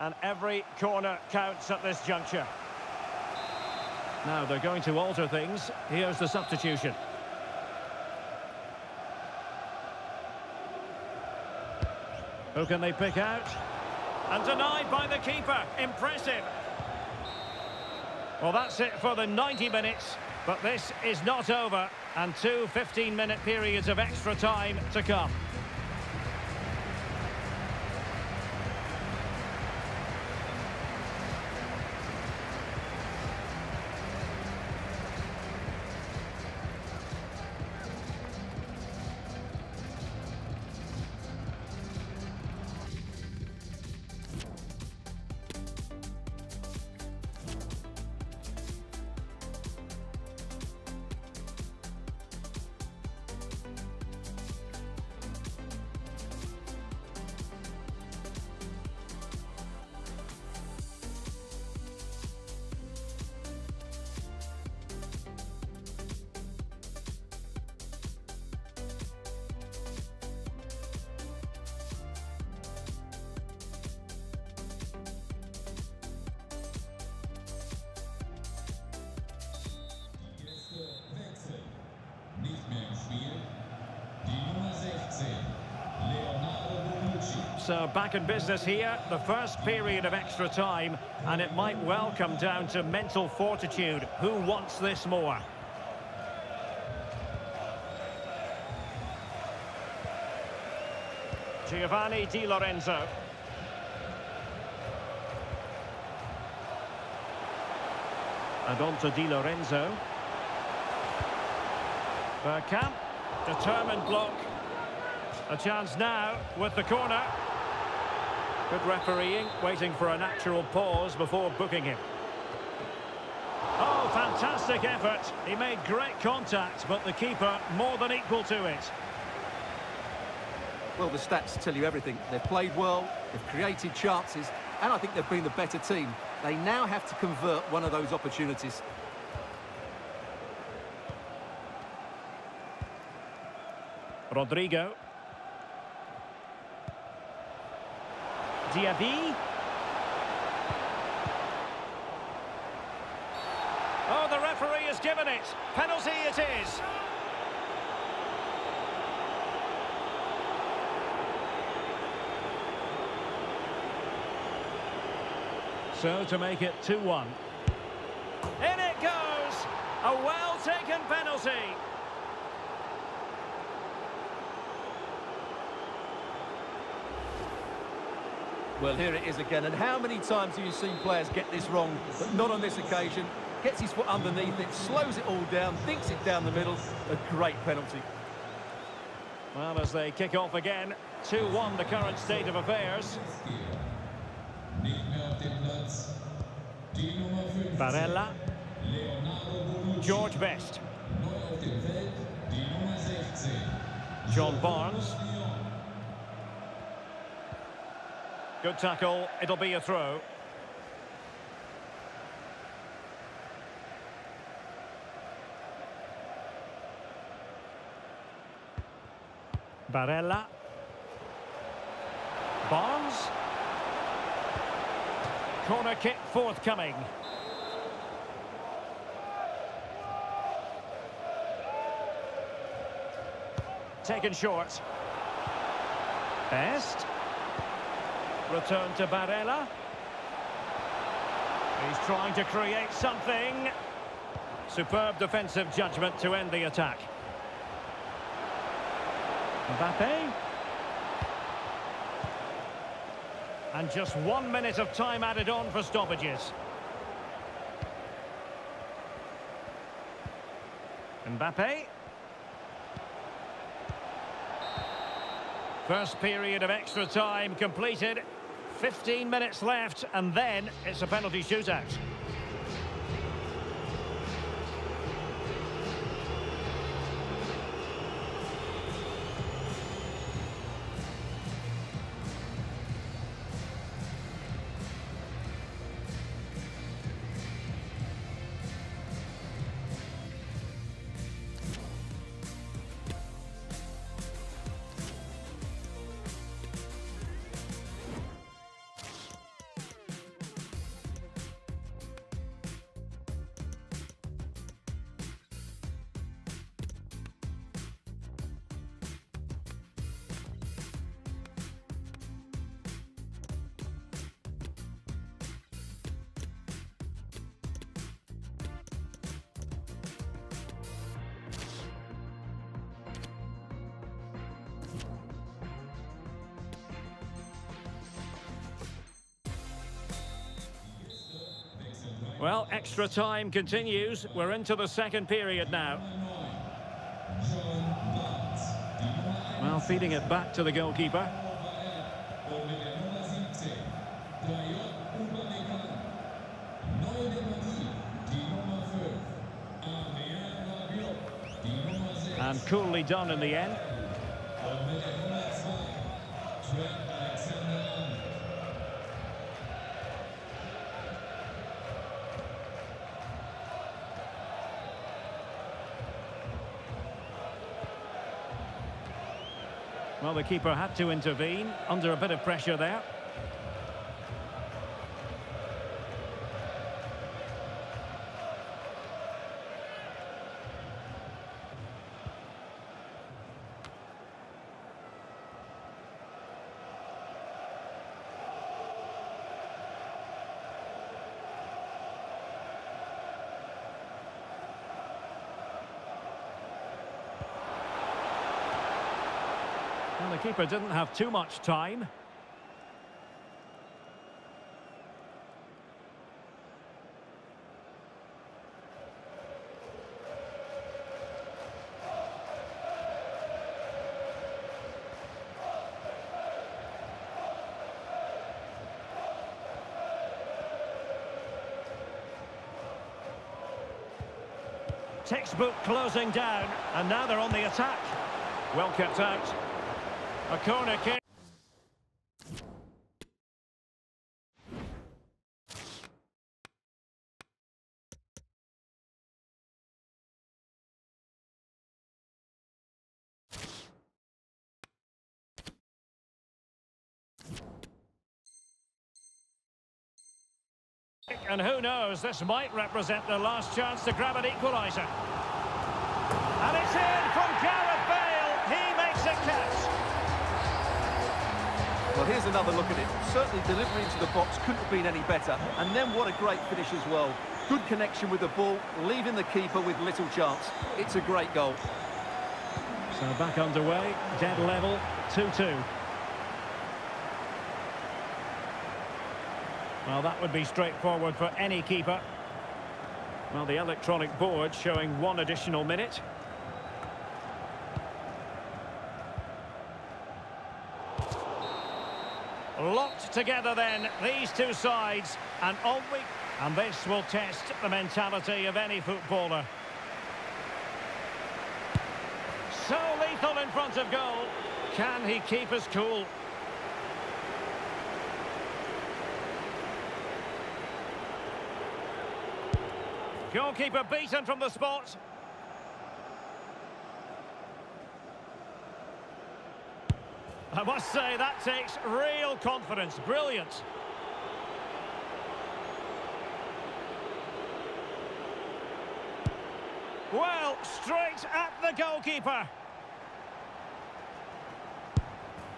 and every corner counts at this juncture. Now they're going to alter things. Here's the substitution. Who can they pick out? And denied by the keeper. Impressive. Well, that's it for the 90 minutes. But this is not over. And two 15-minute periods of extra time to come. So back in business here, the first period of extra time, and it might well come down to mental fortitude. Who wants this more? Giovanni Di Lorenzo. And on to Di Lorenzo. Bergkamp, determined block. A chance now with the corner. Good refereeing, waiting for a natural pause before booking him. Oh, fantastic effort. He made great contact, but the keeper more than equal to it. Well, the stats tell you everything. They've played well, they've created chances, and I think they've been the better team. They now have to convert one of those opportunities. Rodrigo. Diaby. Oh, the referee has given it. Penalty it is. So to make it 2-1. In it goes! A well-taken penalty. Well, here it is again. And how many times have you seen players get this wrong, but not on this occasion? Gets his foot underneath it, slows it all down, thinks it down the middle. A great penalty. Well, as they kick off again, 2-1 the current state of affairs. Nicht mehr auf dem Platz. Die Nummer 15. Barella, George Best, Neu auf dem Feld. Die Nummer 16. John Barnes. Good tackle, it'll be a throw. Barella. Barnes. Corner kick forthcoming. Taken short. Best. Return to Barella. He's trying to create something. Superb defensive judgment to end the attack. Mbappe. And just one minute of time added on for stoppages. Mbappe. First period of extra time completed. 15 minutes left, and then it's a penalty shootout. Well, extra time continues. We're into the second period now. Well, feeding it back to the goalkeeper. And coolly done in the end. Well, the keeper had to intervene under a bit of pressure there. Well, the keeper didn't have too much time. Textbook closing down, and now they're on the attack. Well kept out. A corner kick. And who knows, this might represent their last chance to grab an equaliser. And it's in from Gareth here's another look at it. Certainly delivery into the box couldn't have been any better. And then what a great finish as well. Good connection with the ball, leaving the keeper with little chance. It's a great goal. So back underway, dead level, 2-2. Well, that would be straightforward for any keeper. Well, the electronic board showing one additional minute. Locked together then, these two sides, and on we... And this will test the mentality of any footballer. So lethal in front of goal. Can he keep us cool? Goalkeeper beaten from the spot. I must say, that takes real confidence. Brilliant. Well, straight at the goalkeeper.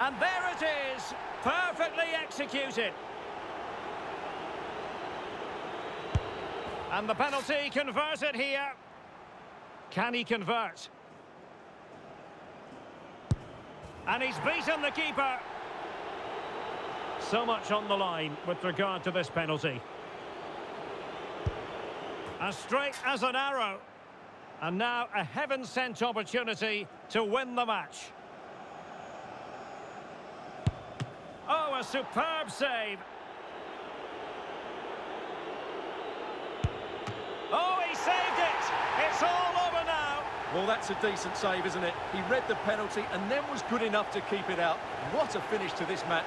And there it is, perfectly executed. And the penalty converted here. Can he convert? And he's beaten the keeper. So much on the line with regard to this penalty. As straight as an arrow. And now a heaven-sent opportunity to win the match. Oh, a superb save. Oh, he saved it! It's all over. Well, that's a decent save, isn't it? He read the penalty and then was good enough to keep it out. What a finish to this match.